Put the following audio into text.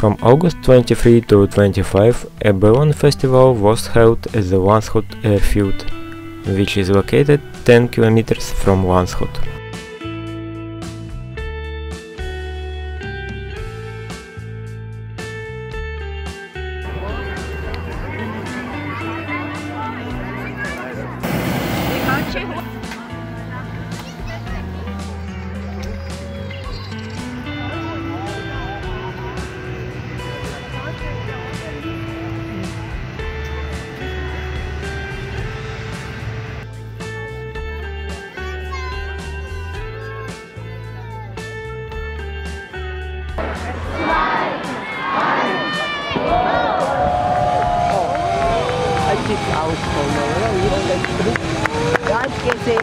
From August 23 to 25, a balloon festival was held at the Landshut airfield, which is located 10 kilometers from Landshut. Kick out for now. Like, say.